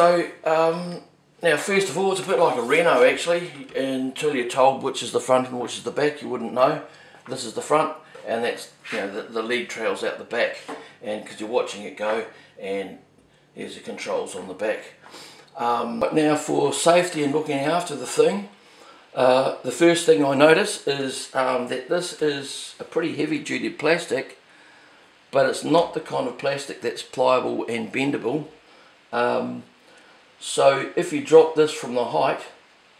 So, um, now first of all, it's a bit like a Reno actually, until you're told which is the front and which is the back, you wouldn't know. This is the front, and that's, you know, the, the lead trails out the back, and because you're watching it go, and here's the controls on the back. Um, but now for safety and looking after the thing, uh, the first thing I notice is um, that this is a pretty heavy duty plastic, but it's not the kind of plastic that's pliable and bendable. Um, so if you drop this from the height,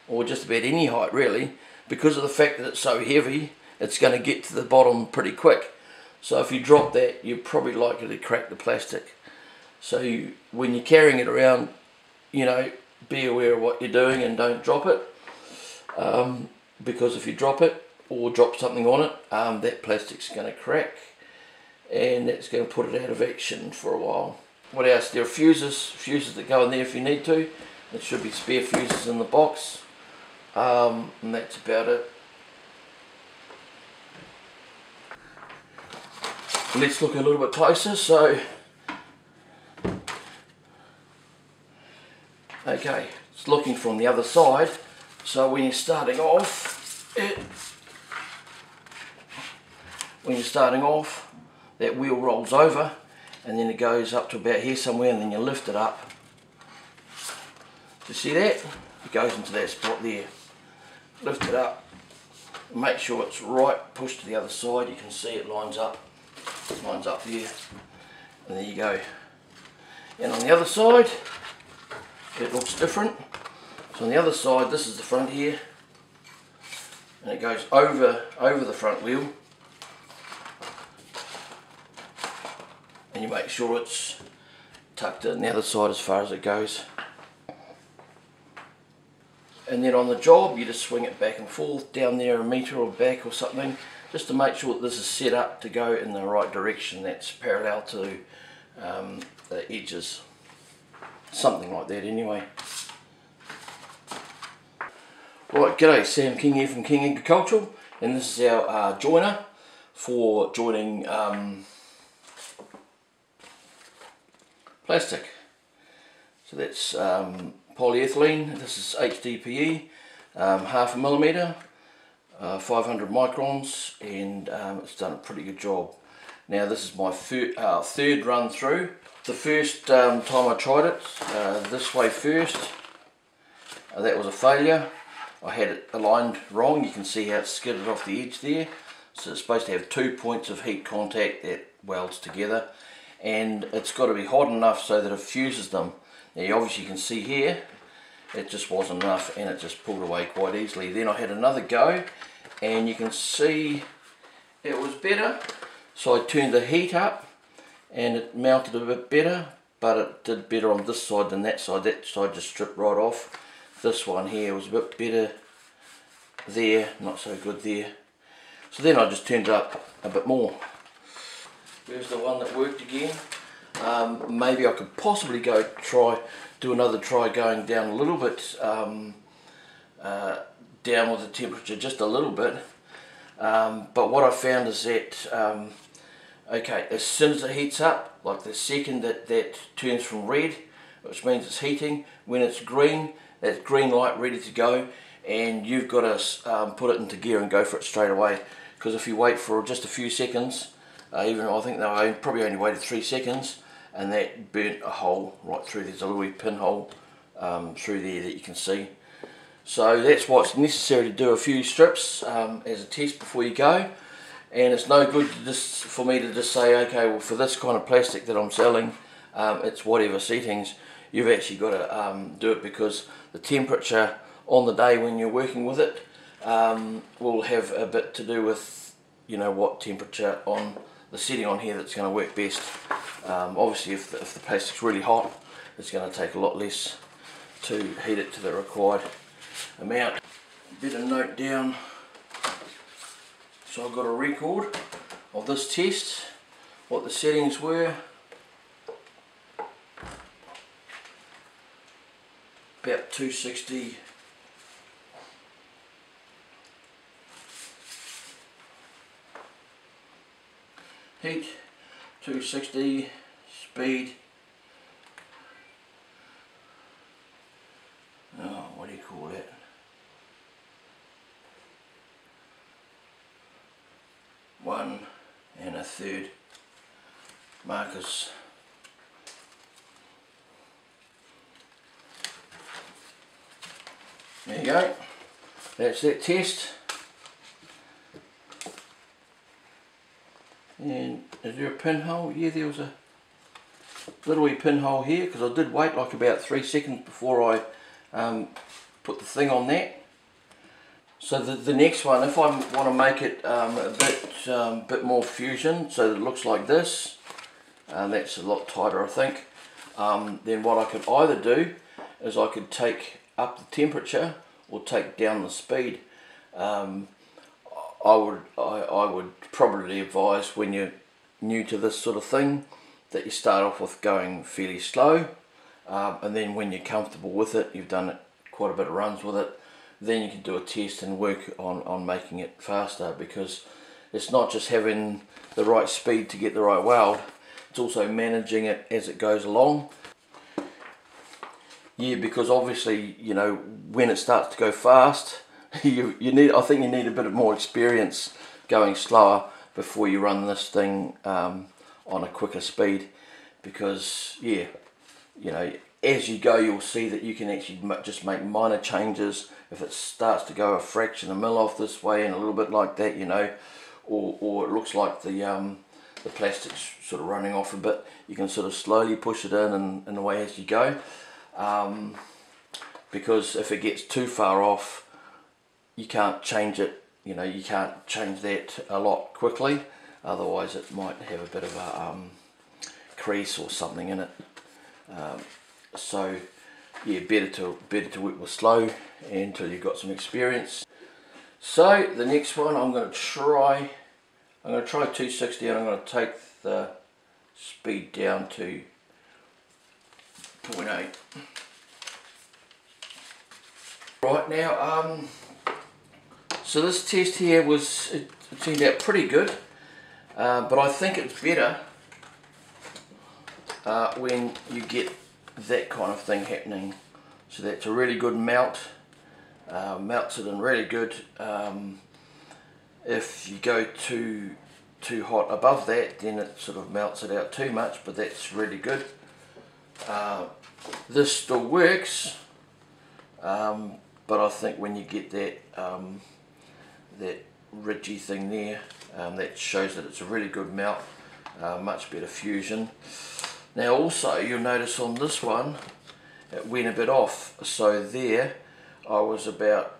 or just about any height really, because of the fact that it's so heavy, it's going to get to the bottom pretty quick. So if you drop that, you're probably likely to crack the plastic. So you, when you're carrying it around, you know, be aware of what you're doing and don't drop it. Um, because if you drop it or drop something on it, um, that plastic's going to crack and that's going to put it out of action for a while what else? There are fuses, fuses that go in there if you need to. There should be spare fuses in the box. Um, and that's about it. Let's look a little bit closer. So, okay, it's looking from the other side. So when you're starting off, it, when you're starting off, that wheel rolls over and then it goes up to about here somewhere and then you lift it up. You see that? It goes into that spot there. Lift it up, make sure it's right, push to the other side, you can see it lines up, lines up there, and there you go. And on the other side, it looks different. So on the other side, this is the front here, and it goes over, over the front wheel, and you make sure it's tucked in the other side as far as it goes. And then on the job you just swing it back and forth down there a metre or back or something just to make sure that this is set up to go in the right direction that's parallel to um, the edges. Something like that anyway. Right g'day Sam King here from King Agricultural and this is our uh, joiner for joining um, plastic. So that's um, polyethylene, this is HDPE, um, half a millimetre, uh, 500 microns, and um, it's done a pretty good job. Now this is my uh, third run through. The first um, time I tried it, uh, this way first, uh, that was a failure. I had it aligned wrong, you can see how it's skidded off the edge there. So it's supposed to have two points of heat contact that welds together and it's got to be hot enough so that it fuses them. Now you obviously can see here it just wasn't enough and it just pulled away quite easily. Then I had another go and you can see it was better so I turned the heat up and it melted a bit better but it did better on this side than that side. That side just stripped right off. This one here was a bit better there, not so good there. So then I just turned it up a bit more. There's the one that worked again. Um, maybe I could possibly go try, do another try going down a little bit, um, uh, down with the temperature just a little bit. Um, but what I found is that, um, okay, as soon as it heats up, like the second that that turns from red, which means it's heating, when it's green, that's green light ready to go, and you've got to um, put it into gear and go for it straight away. Because if you wait for just a few seconds, uh, even I think they probably only waited three seconds and that burnt a hole right through. There's a little wee pinhole um, through there that you can see. So that's why it's necessary to do a few strips um, as a test before you go. And it's no good just for me to just say, okay, well for this kind of plastic that I'm selling, um, it's whatever settings. You've actually got to um, do it because the temperature on the day when you're working with it um, will have a bit to do with, you know, what temperature on the setting on here that's going to work best. Um, obviously if the, if the plastic's really hot it's going to take a lot less to heat it to the required amount. Better note down so I've got a record of this test, what the settings were. About 260 heat 260 speed. Oh, what do you call it? One and a third markers. There you go. That's that test. And is there a pinhole? Yeah, there was a little wee pinhole here because I did wait like about three seconds before I um, put the thing on that. So the, the next one, if I want to make it um, a bit, um, bit more fusion, so that it looks like this, uh, that's a lot tighter I think, um, then what I could either do is I could take up the temperature or take down the speed. Um, I would I, I would probably advise when you're new to this sort of thing that you start off with going fairly slow um, and then when you're comfortable with it you've done it quite a bit of runs with it then you can do a test and work on, on making it faster because it's not just having the right speed to get the right weld it's also managing it as it goes along. Yeah because obviously you know when it starts to go fast you, you need I think you need a bit of more experience going slower before you run this thing um, on a quicker speed because yeah you know as you go you'll see that you can actually just make minor changes. If it starts to go a fraction of a mil off this way and a little bit like that you know or, or it looks like the um, the plastic's sort of running off a bit you can sort of slowly push it in and, and away as you go. Um, because if it gets too far off you can't change it you know you can't change that a lot quickly otherwise it might have a bit of a um, crease or something in it. Um, so yeah better to better to work with slow until you've got some experience. So the next one I'm going to try I'm going to try 260 and I'm going to take the speed down to 0.8 right now um so this test here was, it, turned out pretty good, uh, but I think it's better uh, when you get that kind of thing happening. So that's a really good melt, uh, melts it in really good. Um, if you go too too hot above that, then it sort of melts it out too much, but that's really good. Uh, this still works, um, but I think when you get that um, that ridgy thing there um, that shows that it's a really good melt uh, much better fusion. Now also you'll notice on this one it went a bit off. So there I was about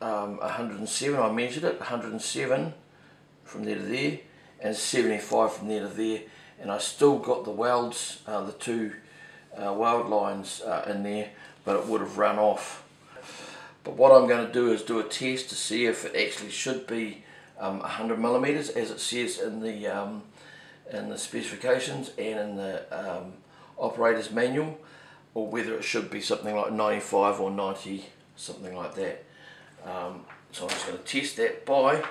um, 107 I measured it 107 from there to there and 75 from there to there and I still got the welds uh, the two uh, weld lines uh, in there but it would have run off but what I'm going to do is do a test to see if it actually should be um, 100 millimeters as it says in the um, in the specifications and in the um, operator's manual or whether it should be something like 95 or 90 something like that. Um, so I'm just going to test that by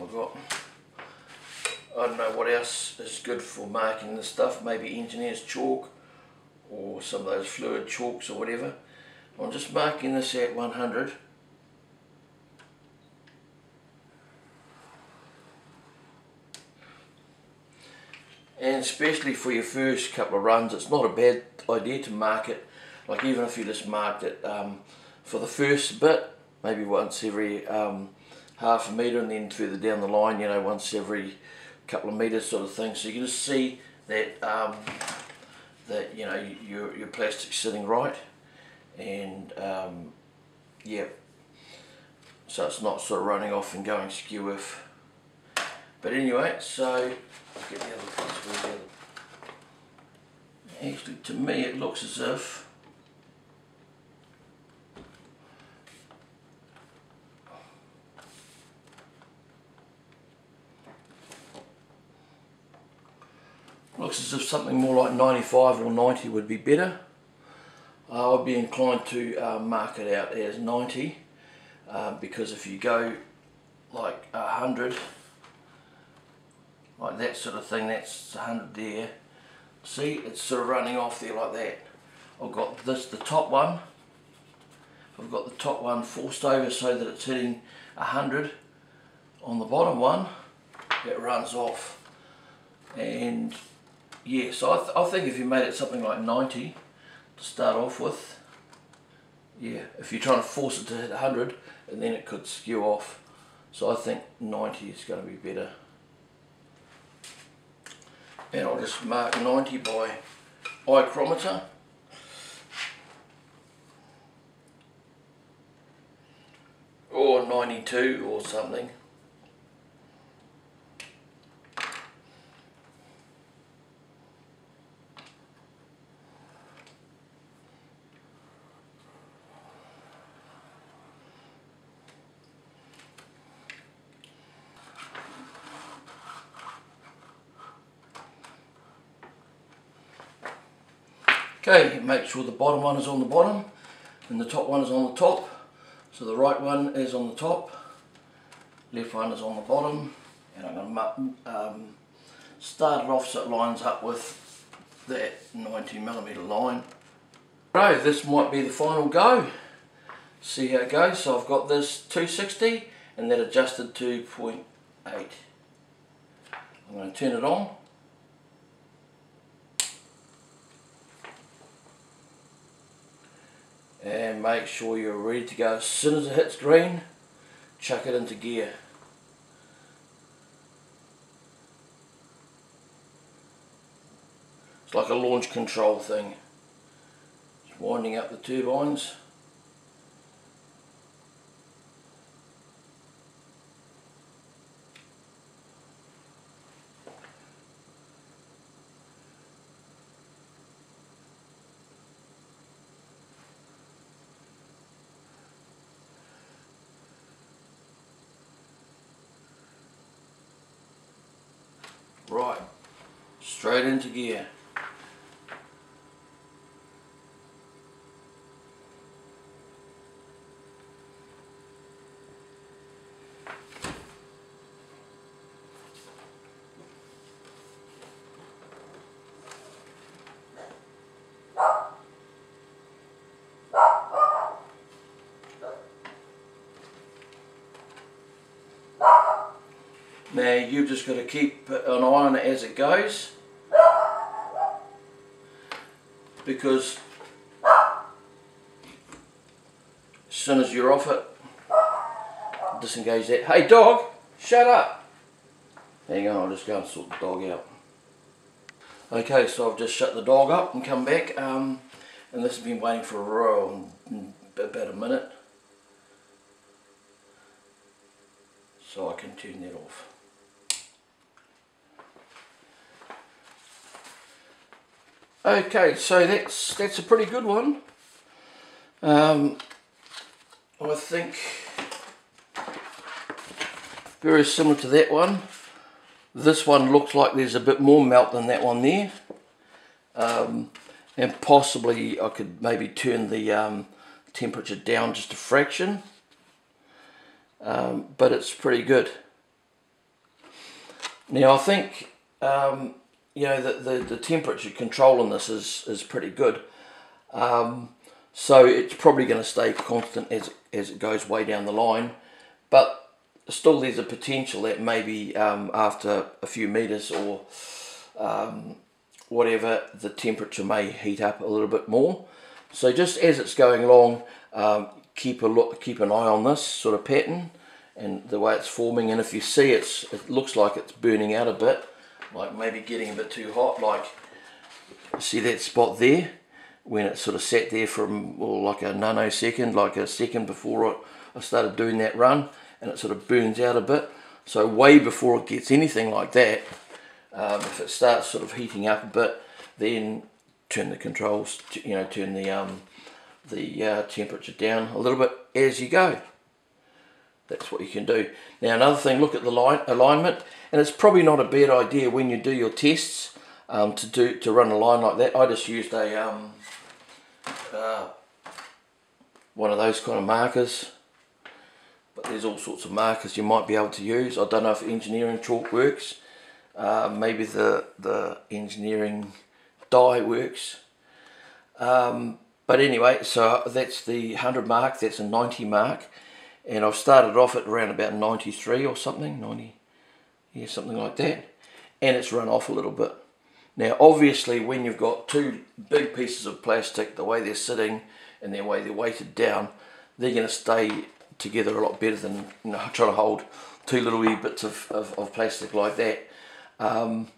I've got I don't know what else is good for marking this stuff maybe engineer's chalk or some of those fluid chalks or whatever I'm just marking this at 100 and especially for your first couple of runs it's not a bad idea to mark it. Like even if you just marked it um, for the first bit maybe once every um, half a metre and then further down the line you know once every couple of metres sort of thing. So you can just see that um, that you know your, your plastic's sitting right and um, yeah so it's not sort of running off and going skew if but anyway so get the other piece actually to me it looks as if looks as if something more like 95 or 90 would be better uh, I'd be inclined to uh, mark it out as 90 uh, because if you go like 100 like that sort of thing, that's 100 there. See, it's sort of running off there like that. I've got this, the top one, I've got the top one forced over so that it's hitting 100. On the bottom one, it runs off. And yeah, so I, th I think if you made it something like 90 to start off with, yeah, if you're trying to force it to hit 100, and then it could skew off. So I think 90 is going to be better. And I'll just mark 90 by ichrometer. Or 92 or something. Okay, make sure the bottom one is on the bottom and the top one is on the top. So the right one is on the top, left one is on the bottom and I'm going to um, start it off so it lines up with that 90 millimeter line. Right, this might be the final go. See how it goes. So I've got this 260 and that adjusted to 0.8. I'm going to turn it on. And make sure you're ready to go. As soon as it hits green chuck it into gear. It's like a launch control thing. Winding up the turbines Right, straight into gear. Now you've just got to keep an eye on it as it goes. Because as soon as you're off it disengage that. Hey dog shut up. Hang on I'll just go and sort the dog out. Okay so I've just shut the dog up and come back. Um, and this has been waiting for a row about a minute. So I can turn that off Okay, so that's that's a pretty good one. Um, I think very similar to that one. This one looks like there's a bit more melt than that one there. Um, and possibly I could maybe turn the um, temperature down just a fraction. Um, but it's pretty good. Now I think um, you know, the, the, the temperature control on this is, is pretty good. Um, so it's probably going to stay constant as, as it goes way down the line. But still there's a potential that maybe um, after a few meters or um, whatever, the temperature may heat up a little bit more. So just as it's going along, um, keep a look, keep an eye on this sort of pattern and the way it's forming. And if you see it's, it looks like it's burning out a bit, like maybe getting a bit too hot like see that spot there when it sort of sat there for well, like a nanosecond like a second before I started doing that run and it sort of burns out a bit. So way before it gets anything like that um, if it starts sort of heating up a bit then turn the controls you know turn the um, the uh, temperature down a little bit as you go that's what you can do. Now another thing, look at the line alignment, and it's probably not a bad idea when you do your tests um, to do to run a line like that. I just used a um, uh, one of those kind of markers, but there's all sorts of markers you might be able to use. I don't know if engineering chalk works, Uh, maybe the, the engineering dye works. Um, but anyway, so that's the 100 mark, that's a 90 mark. And I've started off at around about 93 or something, 90, yeah, something like that. And it's run off a little bit. Now, obviously, when you've got two big pieces of plastic, the way they're sitting and the way they're weighted down, they're going to stay together a lot better than you know, trying to hold two little wee bits of, of, of plastic like that. Um,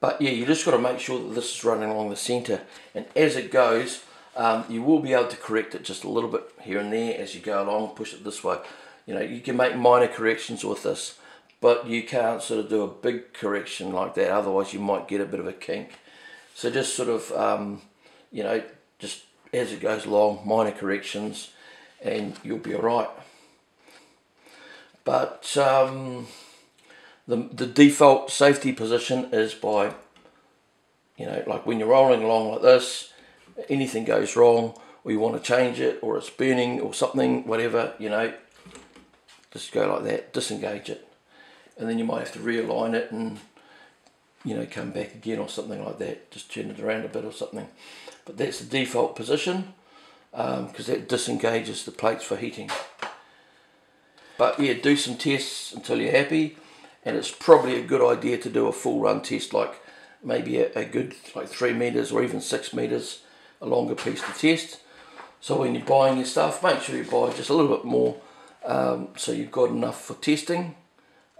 but yeah, you just got to make sure that this is running along the centre. And as it goes, um, you will be able to correct it just a little bit here and there as you go along, push it this way. You know, you can make minor corrections with this but you can't sort of do a big correction like that otherwise you might get a bit of a kink so just sort of um, you know just as it goes along minor corrections and you'll be all right but um, the, the default safety position is by you know like when you're rolling along like this anything goes wrong or you want to change it or it's burning or something whatever you know just go like that disengage it. And then you might have to realign it and you know come back again or something like that just turn it around a bit or something. But that's the default position because um, that disengages the plates for heating. But yeah do some tests until you're happy and it's probably a good idea to do a full run test like maybe a, a good like three meters or even six meters a longer piece to test so when you're buying your stuff make sure you buy just a little bit more um, so you've got enough for testing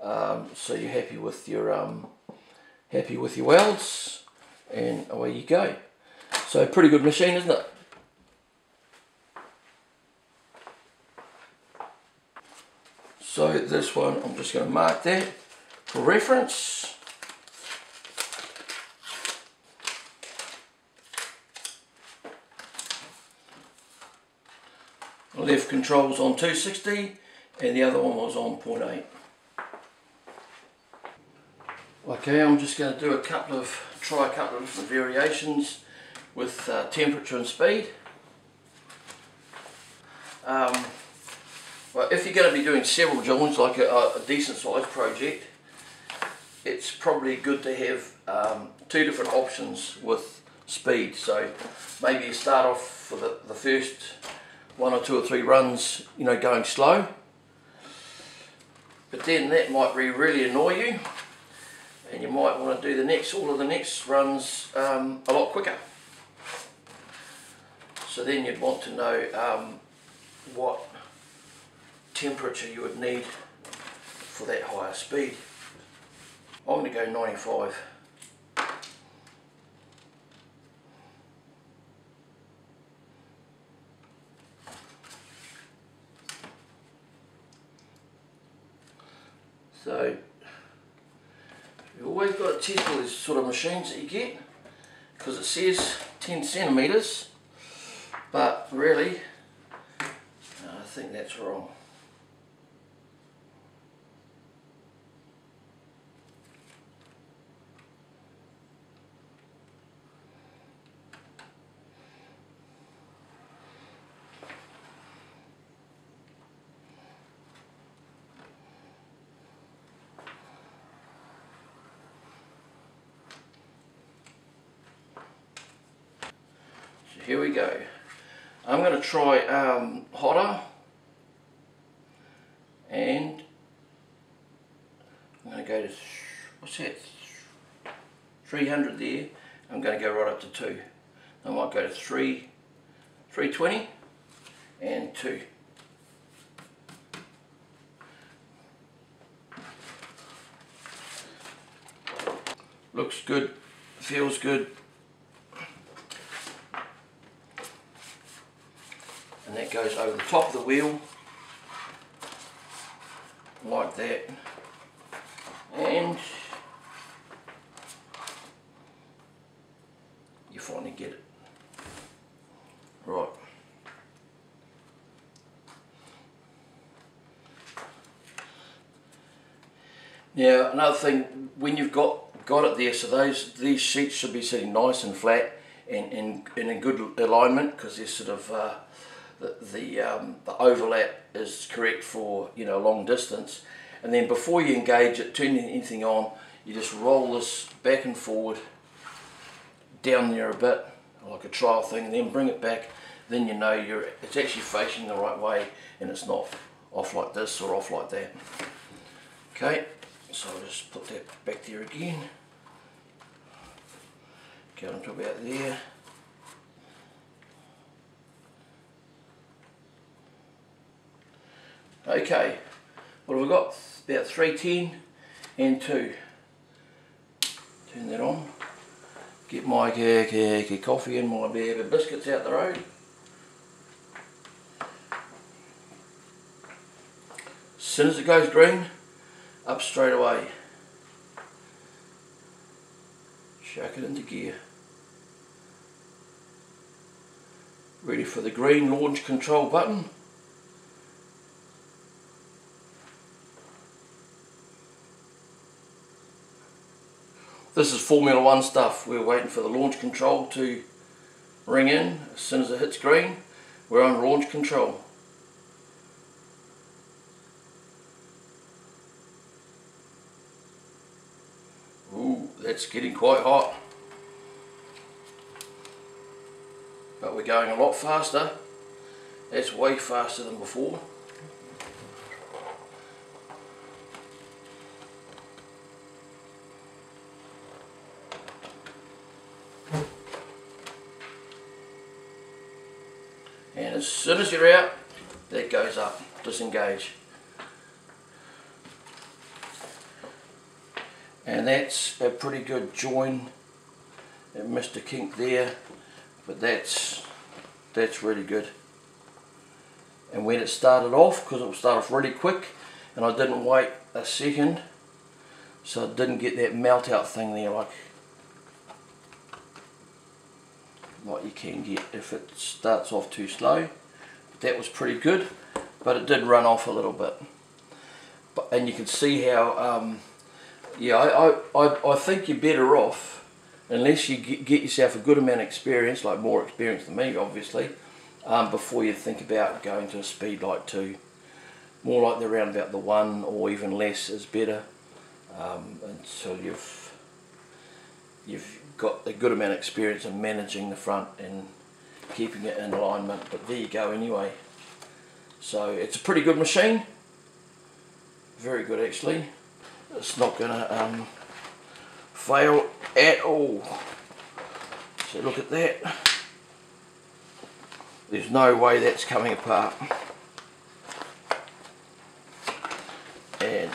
um, so you're happy with your um, happy with your welds, and away you go. So pretty good machine, isn't it? So this one, I'm just going to mark that for reference. Left controls on 260 and the other one was on 0.8. Okay, I'm just going to do a couple of, try a couple of different variations with uh, temperature and speed. Um, well, if you're going to be doing several joints, like a, a decent sized project, it's probably good to have um, two different options with speed. So maybe you start off for the, the first one or two or three runs, you know, going slow. But then that might really annoy you and you might want to do the next, all of the next runs um, a lot quicker. So then you'd want to know um, what temperature you would need for that higher speed. I'm going to go 95. You've always got to test all these sort of machines that you get because it says 10 centimetres but really I think that's wrong. here we go. I'm going to try um, hotter and I'm going to go to, what's that, 300 there. I'm going to go right up to 2. I might go to 3, 320 and 2. Looks good, feels good, and that goes over the top of the wheel. Like that. And you finally get it. Right. Now another thing when you've got got it there so those these sheets should be sitting nice and flat and, and, and in good alignment because they're sort of uh, the the, um, the overlap is correct for you know long distance. And then before you engage it turn anything on you just roll this back and forward down there a bit like a trial thing and then bring it back. Then you know you're it's actually facing the right way and it's not off like this or off like that. Okay so I'll just put that back there again. Get onto about there okay what have we got about 310 and 2 turn that on get my coffee and my bag of biscuits out the road As soon as it goes green, up straight away. Chuck it into gear. Ready for the green launch control button. This is Formula One stuff. We're waiting for the launch control to ring in. As soon as it hits green, we're on launch control. Ooh, that's getting quite hot. But we're going a lot faster. It's way faster than before. And as soon as you're out, that goes up, disengage. and that's a pretty good join uh, it missed a kink there but that's that's really good and when it started off because it started off really quick and I didn't wait a second so I didn't get that melt out thing there like what you can get if it starts off too slow that was pretty good but it did run off a little bit but, and you can see how um, yeah, I, I, I think you're better off, unless you get yourself a good amount of experience, like more experience than me, obviously, um, before you think about going to a speed like two. More like the around about the one or even less is better um, until you've you've got a good amount of experience in managing the front and keeping it in alignment. But there you go anyway. So it's a pretty good machine. Very good actually it's not to um, fail at all. So look at that. There's no way that's coming apart. And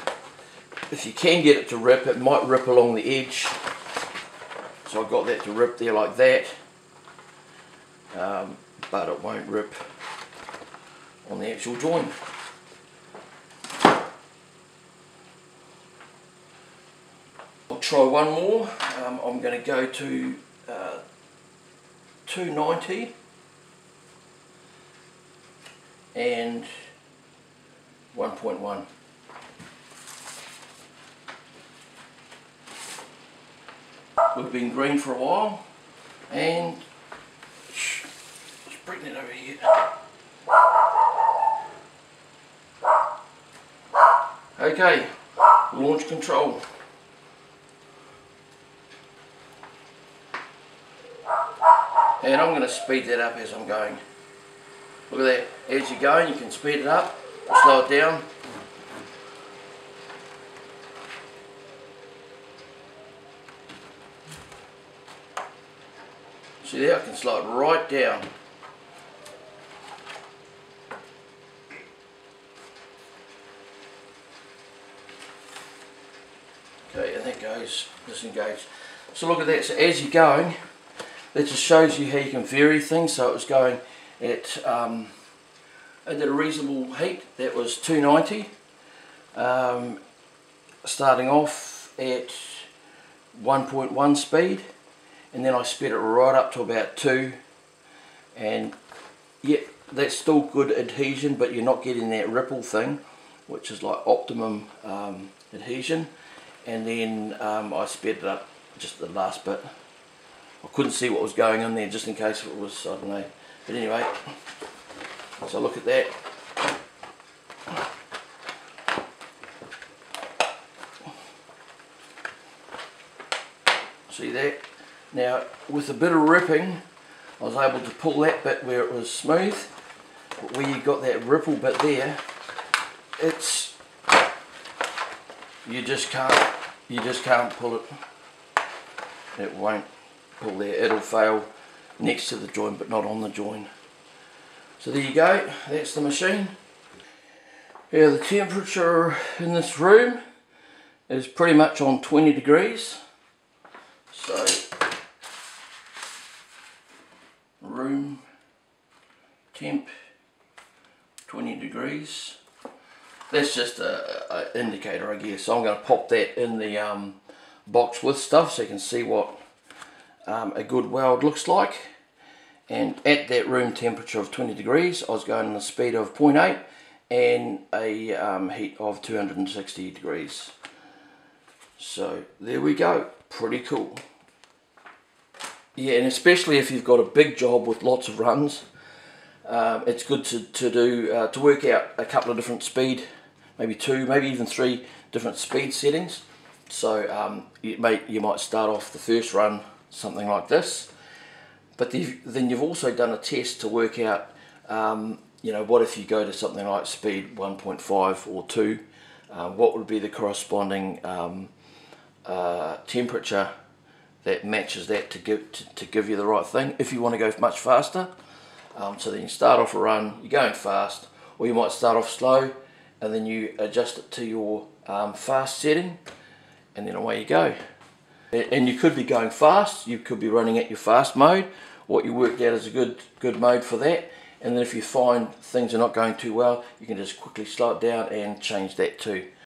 if you can get it to rip, it might rip along the edge. So I've got that to rip there like that. Um, but it won't rip on the actual joint. I'll try one more. Um, I'm going to go to uh, 290 and 1.1. We've been green for a while and over here. Okay, launch control. and I'm going to speed that up as I'm going. Look at that, as you're going you can speed it up, slow it down. See there, I can slow it right down. That goes disengaged. So look at that, so as you're going, it just shows you how you can vary things. So it was going at, um, at a reasonable heat, that was 290. Um, starting off at 1.1 speed and then I sped it right up to about 2 and yeah that's still good adhesion but you're not getting that ripple thing which is like optimum um, adhesion and then um, I sped it up just the last bit I couldn't see what was going on there just in case it was, I don't know. But anyway, so look at that. See that? Now, with a bit of ripping, I was able to pull that bit where it was smooth, but where you got that ripple bit there, it's, you just can't, you just can't pull it. It won't pull there, it'll fail next to the joint but not on the joint. So there you go, that's the machine. Yeah, the temperature in this room is pretty much on 20 degrees. So, room temp 20 degrees. That's just a, a indicator I guess. So I'm going to pop that in the um, box with stuff so you can see what um, a good weld looks like. And at that room temperature of 20 degrees, I was going a speed of 0.8 and a um, heat of 260 degrees. So there we go, pretty cool. Yeah, and especially if you've got a big job with lots of runs, um, it's good to, to do uh, to work out a couple of different speed, maybe two, maybe even three different speed settings. So um, you, may, you might start off the first run something like this, but then you've also done a test to work out, um, you know, what if you go to something like speed 1.5 or 2, uh, what would be the corresponding um, uh, temperature that matches that to give to, to, give you the right thing if you want to go much faster? Um, so then you start off a run you're going fast or you might start off slow and then you adjust it to your um, fast setting and then away you go. And you could be going fast you could be running at your fast mode. What you worked out is a good good mode for that. And then if you find things are not going too well you can just quickly slow it down and change that too